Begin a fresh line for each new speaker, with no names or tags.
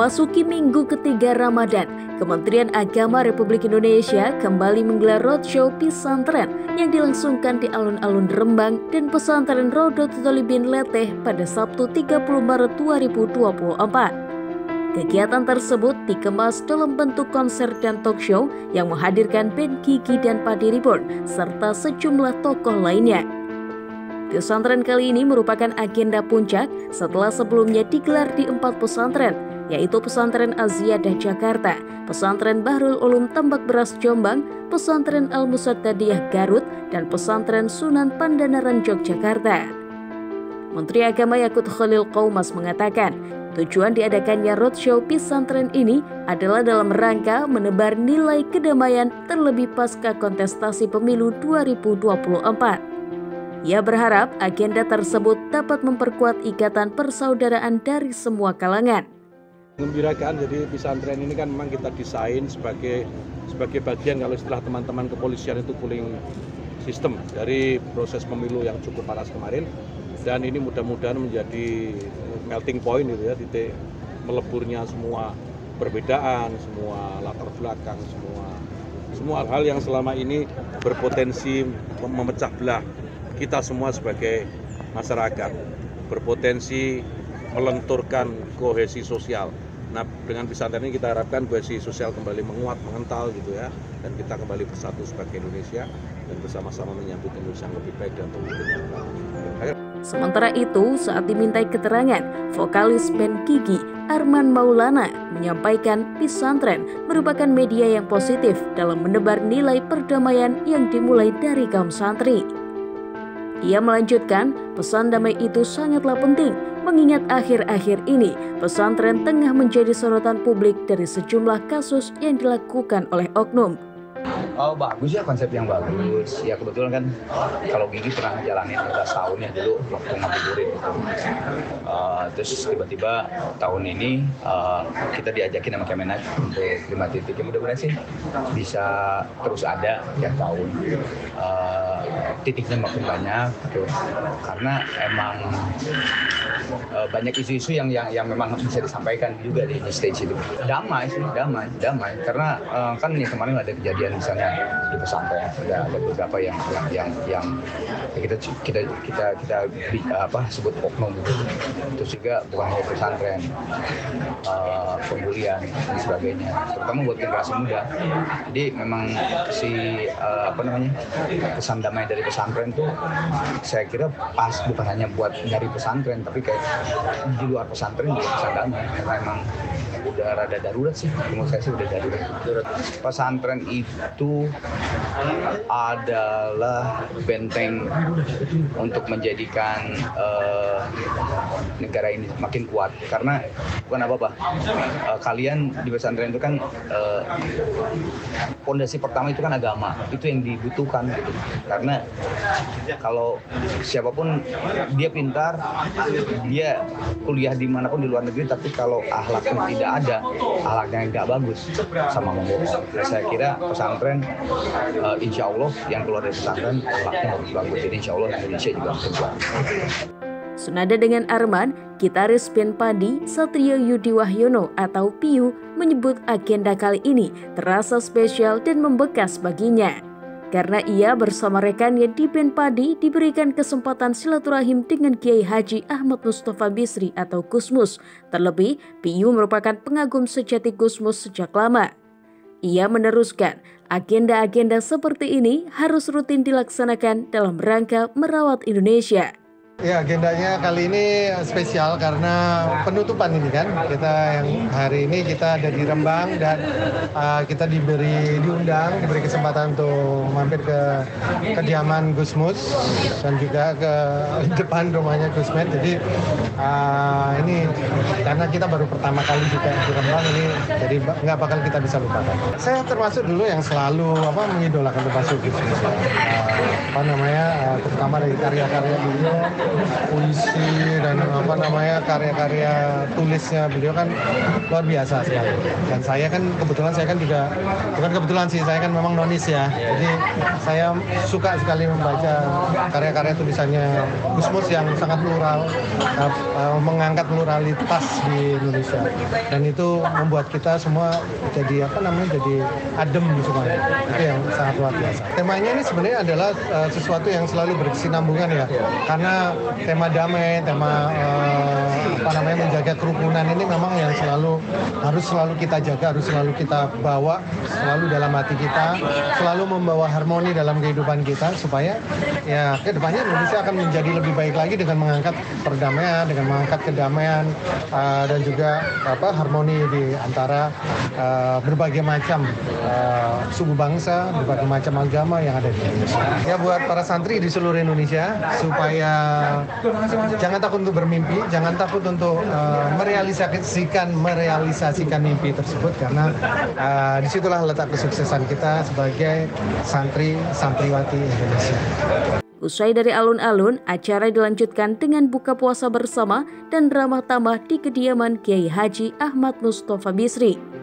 Memasuki minggu ketiga Ramadan, Kementerian Agama Republik Indonesia kembali menggelar roadshow pesantren yang dilangsungkan di alun-alun Rembang dan pesantren Rodot Tolibin Leteh pada Sabtu 30 Maret 2024. Kegiatan tersebut dikemas dalam bentuk konser dan talk show yang menghadirkan band Kiki dan Padi Reborn serta sejumlah tokoh lainnya. Pesantren kali ini merupakan agenda puncak setelah sebelumnya digelar di empat pesantren, yaitu Pesantren Aziyadah Jakarta, Pesantren Bahrul Ulum Tambak Beras Jombang, Pesantren Al Musaddadiyah Garut, dan Pesantren Sunan Pandanaran Yogyakarta. Menteri Agama Yakut Khalil Qaumas mengatakan, tujuan diadakannya roadshow pesantren ini adalah dalam rangka menebar nilai kedamaian terlebih pasca kontestasi pemilu 2024. Ia berharap agenda tersebut dapat memperkuat ikatan persaudaraan dari semua kalangan
mengembirakan jadi pesantren ini kan memang kita desain sebagai sebagai bagian kalau istilah teman-teman kepolisian itu cooling sistem dari proses pemilu yang cukup panas kemarin. Dan ini mudah-mudahan menjadi melting point itu ya titik meleburnya semua perbedaan semua latar belakang semua semua hal yang selama ini berpotensi memecah belah kita semua sebagai masyarakat berpotensi melenturkan kohesi sosial Nah, dengan pesantren ini kita harapkan kohesi sosial kembali menguat, mengental gitu ya, dan kita kembali bersatu sebagai Indonesia dan bersama-sama menyambut Indonesia yang lebih baik dan pemimpin yang baik.
Sementara itu, saat dimintai keterangan, vokalis band Gigi Arman Maulana menyampaikan pesantren merupakan media yang positif dalam menebar nilai perdamaian yang dimulai dari kaum santri. Ia melanjutkan, pesan damai itu sangatlah penting mengingat akhir-akhir ini pesantren tengah menjadi sorotan publik dari sejumlah kasus yang dilakukan oleh oknum.
Oh bagus ya konsep yang bagus. Ya kebetulan kan kalau Gigi pernah jalanin 15 tahun ya dulu waktu ngabuburit gitu. Uh, terus tiba-tiba tahun ini uh, kita diajakin sama Kemenak untuk lima titik. Ya mudah-mudahan sih bisa terus ada tiap tahun. Uh, titiknya makin banyak gitu. Karena emang uh, banyak isu-isu yang, yang yang memang bisa disampaikan juga di, stage itu. Damai sih, damai, damai. Karena uh, kan nih kemarin ada kejadian misalnya di pesantren ada ada beberapa yang yang yang, yang kita kita kita kita apa sebut oknum gitu. Terus juga bukan hanya pesantren, uh, pembulian dan sebagainya. Terutama buat generasi muda. Jadi memang si uh, apa namanya pesan damai dari pesantren tuh saya kira pas bukan hanya buat dari pesantren tapi kayak di luar pesantren juga damai karena emang udah rada darurat sih. Menurut saya sih udah darurat. Pesantren itu adalah benteng untuk menjadikan uh, negara ini makin kuat. Karena bukan apa-apa. Uh, kalian di pesantren itu kan fondasi uh, pertama itu kan agama. Itu yang dibutuhkan gitu. Karena kalau siapa pun dia pintar dia kuliah di mana pun di luar negeri tapi kalau ahlaknya tidak ada ahlaknya nggak bagus sama membohong nah, saya kira pesantren uh, insya Allah yang keluar dari pesantren ahlaknya bagus bagus. Jadi insya Allah Indonesia juga akan kuat
Senada dengan Arman, gitaris band Padi Satrio Yudi Wahyono atau Piu menyebut agenda kali ini terasa spesial dan membekas baginya karena ia bersama rekannya di band Padi diberikan kesempatan silaturahim dengan Kiai Haji Ahmad Mustafa Bisri atau Gusmus. Terlebih, Piyu merupakan pengagum sejati Gusmus sejak lama. Ia meneruskan, agenda-agenda seperti ini harus rutin dilaksanakan dalam rangka merawat Indonesia.
Ya agendanya kali ini spesial karena penutupan ini kan. Kita yang hari ini kita ada di Rembang dan uh, kita diberi diundang diberi kesempatan untuk mampir ke kediaman Gusmus dan juga ke depan rumahnya Gusmet jadi uh, ini karena kita baru pertama kali juga di Rembang ini jadi nggak bakal kita bisa lupakan. Saya termasuk dulu yang selalu apa mengidolakan termasuk Gusmus uh, apa namanya uh, terutama dari karya-karya beliau puisi dan apa namanya karya-karya tulisnya beliau kan luar biasa sekali. Dan saya kan kebetulan saya kan juga bukan kebetulan sih saya kan memang nonis ya. Jadi saya suka sekali membaca karya-karya tulisannya Gusmus yang sangat plural, uh, mengangkat pluralitas di Indonesia. Dan itu membuat kita semua jadi apa namanya jadi adem semua. Itu yang sangat luar biasa. Temanya ini sebenarnya adalah uh, sesuatu yang selalu berkesinambungan ya. Karena tema damai, tema uh, apa namanya menjaga kerukunan ini memang yang selalu harus selalu kita jaga, harus selalu kita bawa selalu dalam hati kita, selalu membawa harmoni dalam kehidupan kita supaya ya ke depannya Indonesia akan menjadi lebih baik lagi dengan mengangkat perdamaian, dengan mengangkat kedamaian uh, dan juga apa harmoni di antara uh, berbagai macam uh, suku bangsa, berbagai macam agama yang ada di Indonesia. Ya buat para santri di seluruh Indonesia supaya jangan takut untuk bermimpi, jangan takut untuk uh, merealisasikan merealisasikan mimpi tersebut karena uh, di situlah letak kesuksesan kita sebagai santri santriwati Indonesia.
Usai dari alun-alun, acara dilanjutkan dengan buka puasa bersama dan ramah tamah di kediaman Kiai Haji Ahmad Mustafa Bisri.